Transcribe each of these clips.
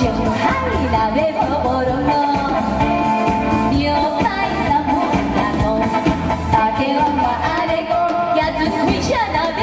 Shut up!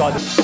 God.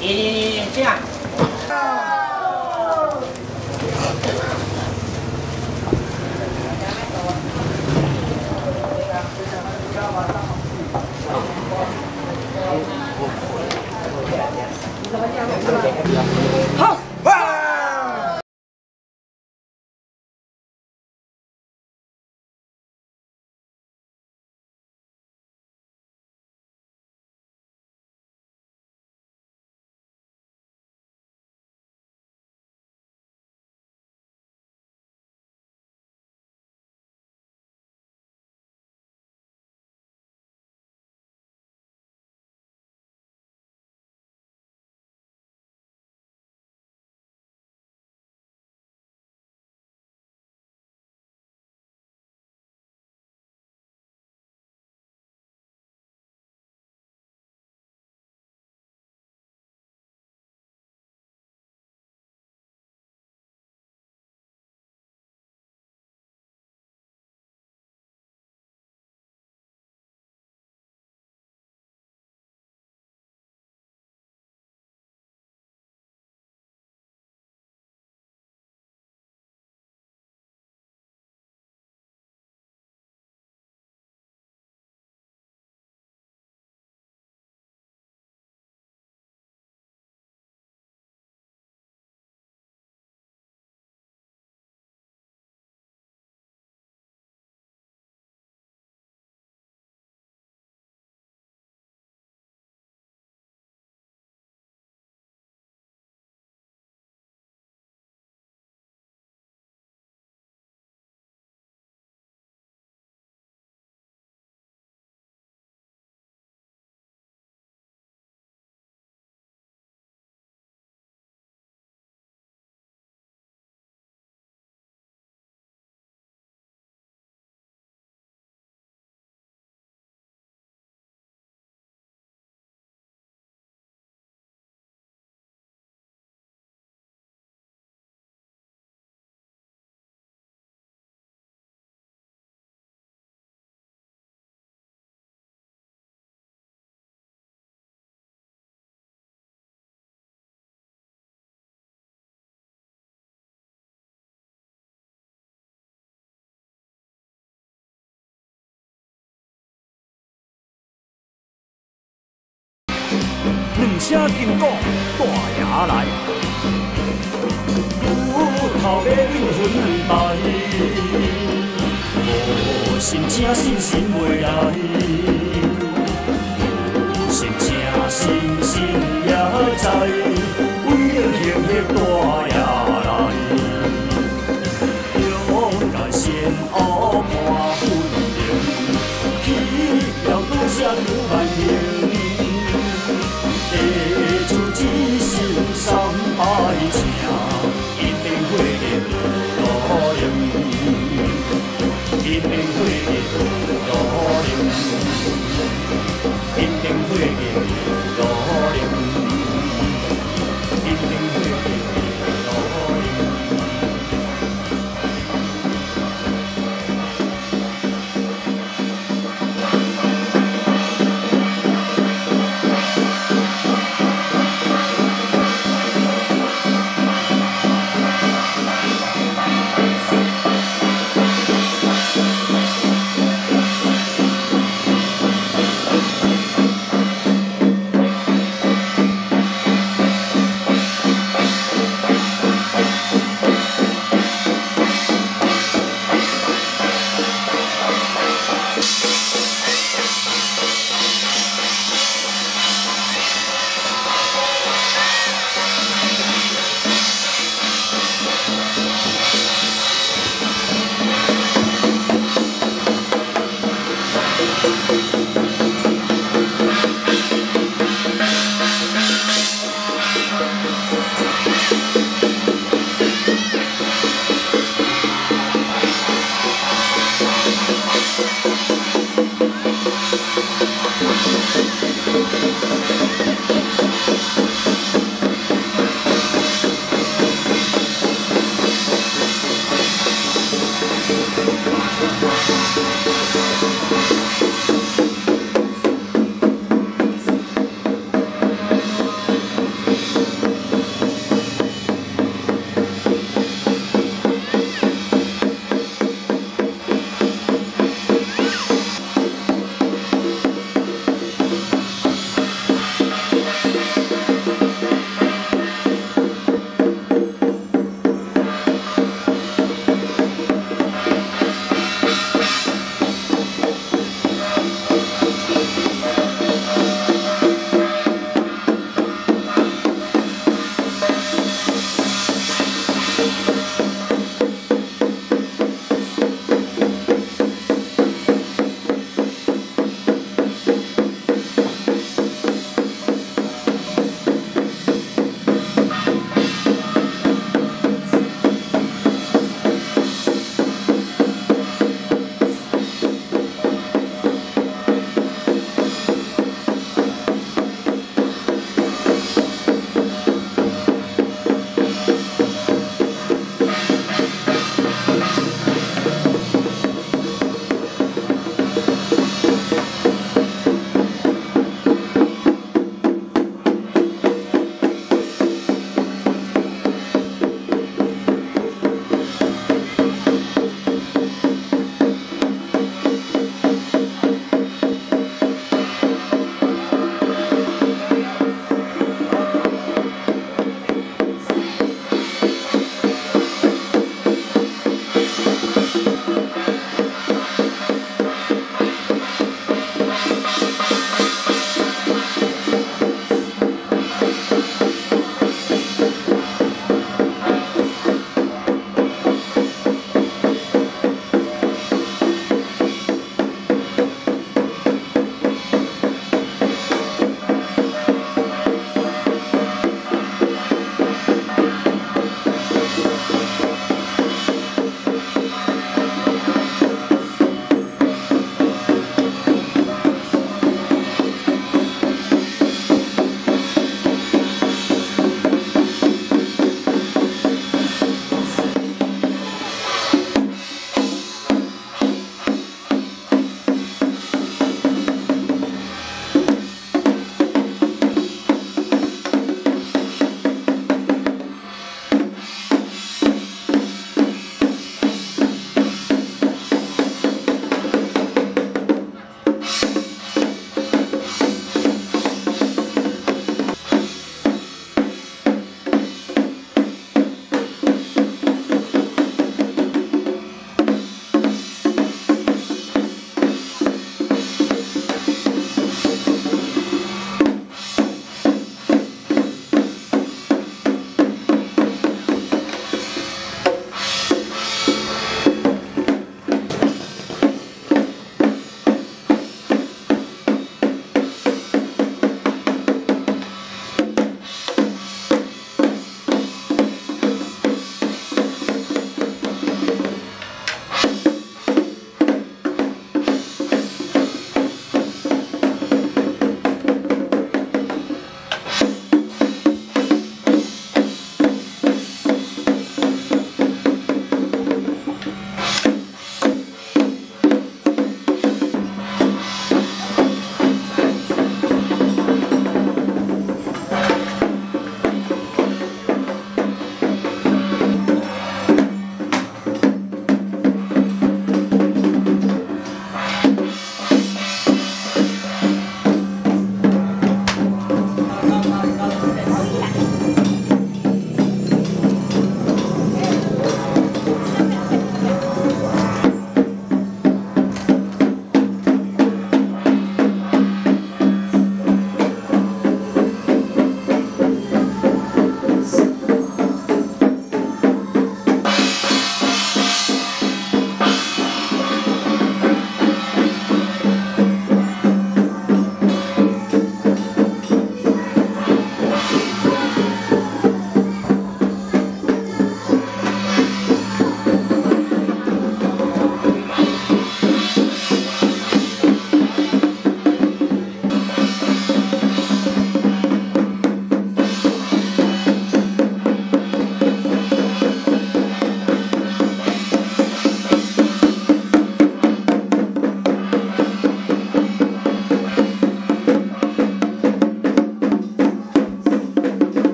đi đi đi đi chứ à 声金鼓大爷来，有头要引魂来，无心正心心袂来，心正心心也知，为了幸福大爷。